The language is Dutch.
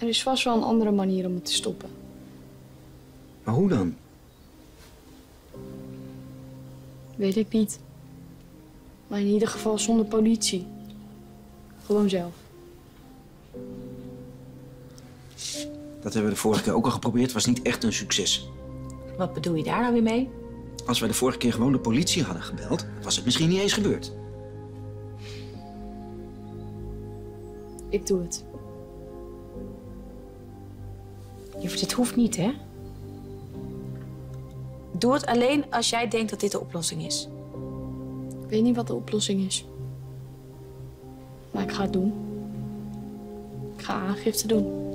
Er is vast wel een andere manier om het te stoppen. Maar hoe dan? Weet ik niet. Maar in ieder geval zonder politie. Gewoon zelf. Dat hebben we de vorige keer ook al geprobeerd. Was niet echt een succes. Wat bedoel je daar nou weer mee? Als wij de vorige keer gewoon de politie hadden gebeld, was het misschien niet eens gebeurd. Ik doe het. Dit hoeft niet, hè? Doe het alleen als jij denkt dat dit de oplossing is. Ik weet niet wat de oplossing is. Maar ik ga het doen. Ik ga aangifte doen.